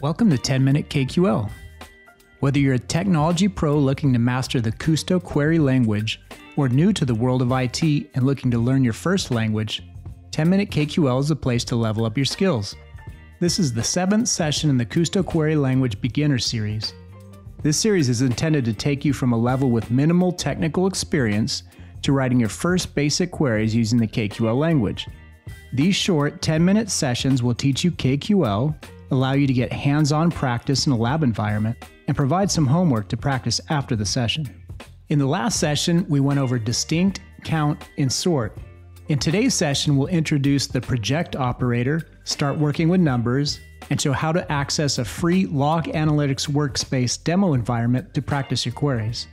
Welcome to 10 Minute KQL. Whether you're a technology pro looking to master the Kusto query language or new to the world of IT and looking to learn your first language, 10 Minute KQL is a place to level up your skills. This is the seventh session in the Kusto Query Language Beginner Series. This series is intended to take you from a level with minimal technical experience to writing your first basic queries using the KQL language. These short 10 minute sessions will teach you KQL, allow you to get hands on practice in a lab environment, and provide some homework to practice after the session. In the last session, we went over distinct, count, and sort. In today's session, we'll introduce the project operator, start working with numbers, and show how to access a free log analytics workspace demo environment to practice your queries.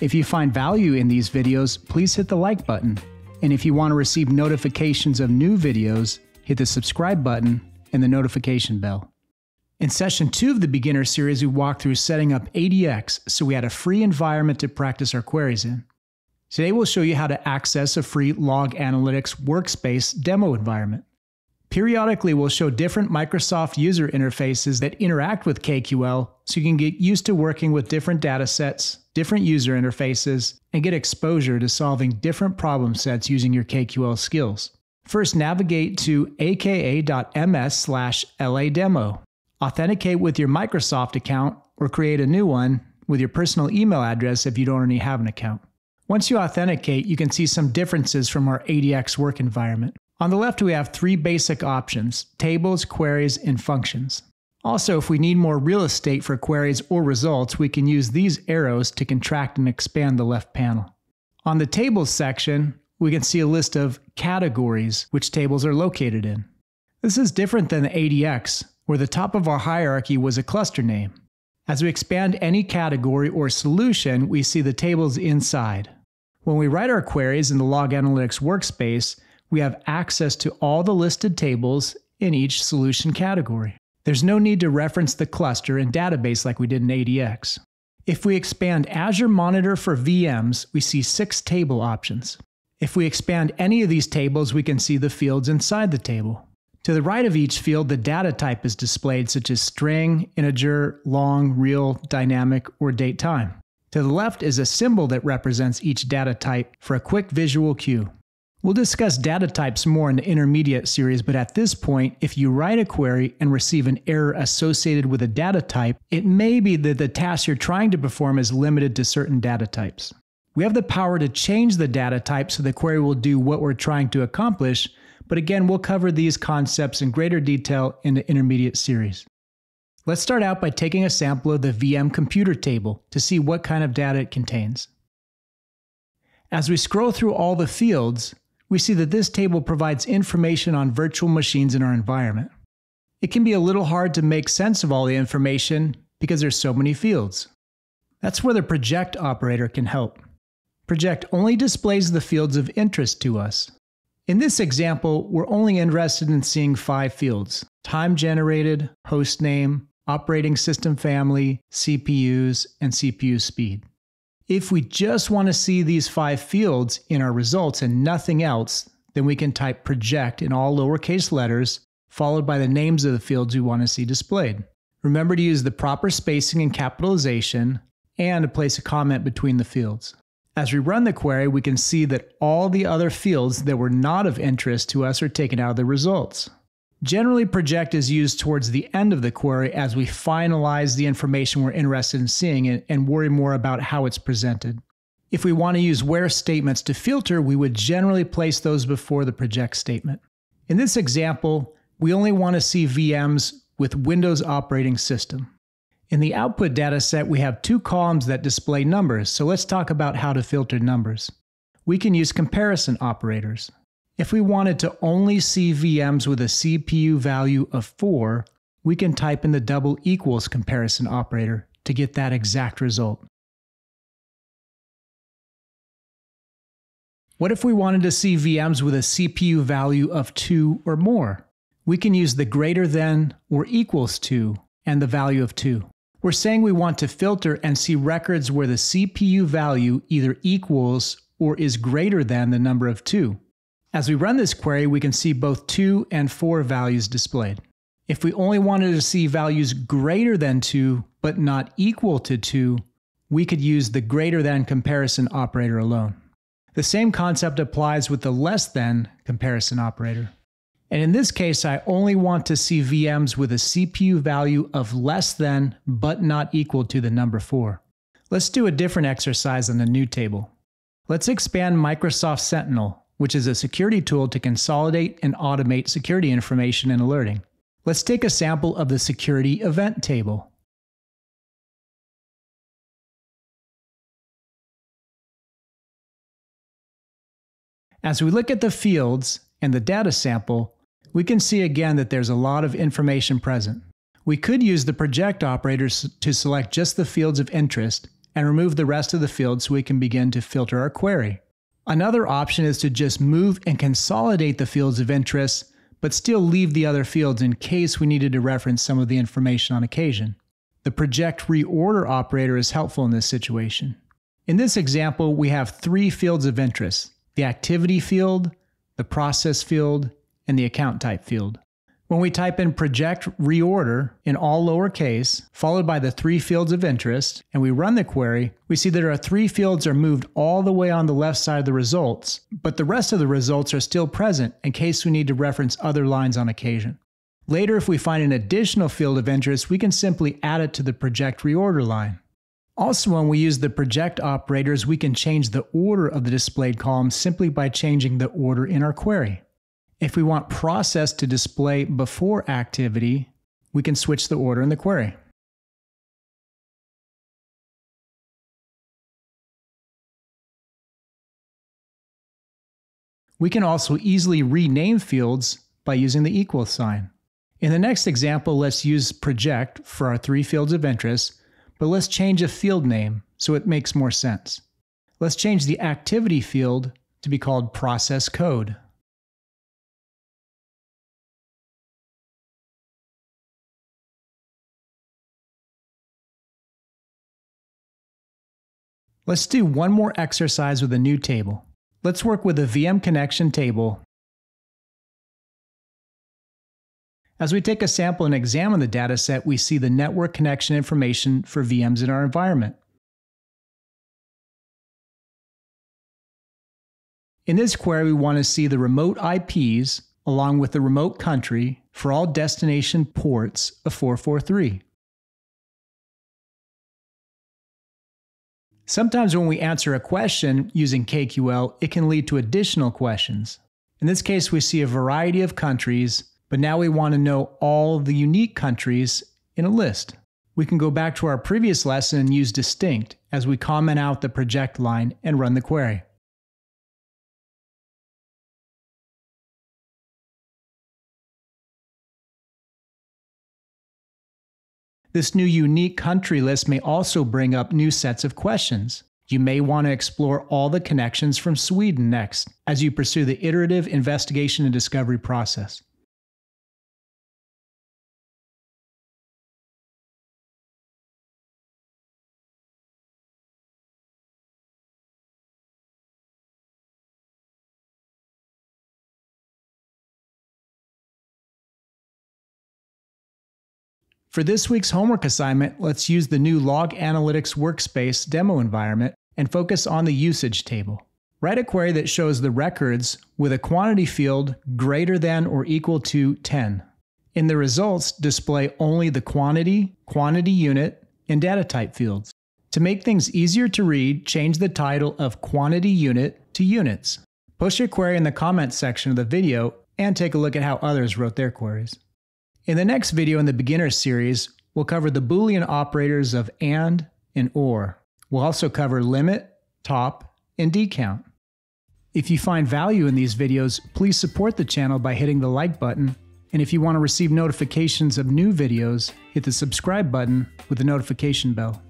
If you find value in these videos, please hit the like button. And if you want to receive notifications of new videos, hit the subscribe button and the notification bell. In session two of the beginner series, we walked through setting up ADX so we had a free environment to practice our queries in. Today, we'll show you how to access a free log analytics workspace demo environment. Periodically, we'll show different Microsoft user interfaces that interact with KQL so you can get used to working with different data sets, different user interfaces, and get exposure to solving different problem sets using your KQL skills. First, navigate to aka.ms slash lademo. Authenticate with your Microsoft account or create a new one with your personal email address if you don't already have an account. Once you authenticate, you can see some differences from our ADX work environment. On the left, we have three basic options tables, queries, and functions. Also, if we need more real estate for queries or results, we can use these arrows to contract and expand the left panel. On the tables section, we can see a list of categories which tables are located in. This is different than the ADX, where the top of our hierarchy was a cluster name. As we expand any category or solution, we see the tables inside. When we write our queries in the Log Analytics workspace, we have access to all the listed tables in each solution category. There's no need to reference the cluster and database like we did in ADX. If we expand Azure Monitor for VMs, we see six table options. If we expand any of these tables, we can see the fields inside the table. To the right of each field, the data type is displayed, such as string, integer, long, real, dynamic, or date time. To the left is a symbol that represents each data type for a quick visual cue. We'll discuss data types more in the intermediate series, but at this point, if you write a query and receive an error associated with a data type, it may be that the task you're trying to perform is limited to certain data types. We have the power to change the data type so the query will do what we're trying to accomplish, but again, we'll cover these concepts in greater detail in the intermediate series. Let's start out by taking a sample of the VM computer table to see what kind of data it contains. As we scroll through all the fields, we see that this table provides information on virtual machines in our environment. It can be a little hard to make sense of all the information because there's so many fields. That's where the project operator can help. Project only displays the fields of interest to us. In this example, we're only interested in seeing five fields time generated, host name, operating system family, CPUs, and CPU speed. If we just want to see these five fields in our results and nothing else, then we can type project in all lowercase letters, followed by the names of the fields we want to see displayed. Remember to use the proper spacing and capitalization, and to place a comment between the fields. As we run the query, we can see that all the other fields that were not of interest to us are taken out of the results. Generally, project is used towards the end of the query as we finalize the information we're interested in seeing and worry more about how it's presented. If we want to use where statements to filter, we would generally place those before the project statement. In this example, we only want to see VMs with Windows operating system. In the output dataset, we have two columns that display numbers, so let's talk about how to filter numbers. We can use comparison operators. If we wanted to only see VMs with a CPU value of 4, we can type in the double equals comparison operator to get that exact result. What if we wanted to see VMs with a CPU value of 2 or more? We can use the greater than or equals to and the value of 2. We're saying we want to filter and see records where the CPU value either equals or is greater than the number of 2. As we run this query, we can see both 2 and 4 values displayed. If we only wanted to see values greater than 2 but not equal to 2, we could use the greater than comparison operator alone. The same concept applies with the less than comparison operator. And in this case, I only want to see VMs with a CPU value of less than but not equal to the number 4. Let's do a different exercise on the new table. Let's expand Microsoft Sentinel, which is a security tool to consolidate and automate security information and alerting. Let's take a sample of the security event table. As we look at the fields and the data sample, we can see again that there's a lot of information present. We could use the project operators to select just the fields of interest and remove the rest of the fields so we can begin to filter our query. Another option is to just move and consolidate the fields of interest, but still leave the other fields in case we needed to reference some of the information on occasion. The project reorder operator is helpful in this situation. In this example, we have three fields of interest the activity field, the process field, and the account type field. When we type in project reorder in all lowercase, followed by the three fields of interest, and we run the query, we see that our three fields are moved all the way on the left side of the results, but the rest of the results are still present in case we need to reference other lines on occasion. Later, if we find an additional field of interest, we can simply add it to the project reorder line. Also, when we use the project operators, we can change the order of the displayed columns simply by changing the order in our query. If we want process to display before activity, we can switch the order in the query. We can also easily rename fields by using the equal sign. In the next example, let's use project for our three fields of interest, but let's change a field name so it makes more sense. Let's change the activity field to be called process code. Let's do one more exercise with a new table. Let's work with a VM connection table. As we take a sample and examine the dataset, we see the network connection information for VMs in our environment. In this query, we want to see the remote IPs along with the remote country for all destination ports of 443. Sometimes when we answer a question using KQL, it can lead to additional questions. In this case, we see a variety of countries, but now we want to know all the unique countries in a list. We can go back to our previous lesson and use distinct as we comment out the project line and run the query. This new unique country list may also bring up new sets of questions. You may want to explore all the connections from Sweden next as you pursue the iterative investigation and discovery process. For this week's homework assignment, let's use the new Log Analytics Workspace demo environment and focus on the usage table. Write a query that shows the records with a quantity field greater than or equal to 10. In the results, display only the quantity, quantity unit, and data type fields. To make things easier to read, change the title of quantity unit to units. Post your query in the comments section of the video and take a look at how others wrote their queries. In the next video in the beginner series, we'll cover the Boolean operators of AND and OR. We'll also cover limit, top, and dcount. If you find value in these videos, please support the channel by hitting the like button. And if you want to receive notifications of new videos, hit the subscribe button with the notification bell.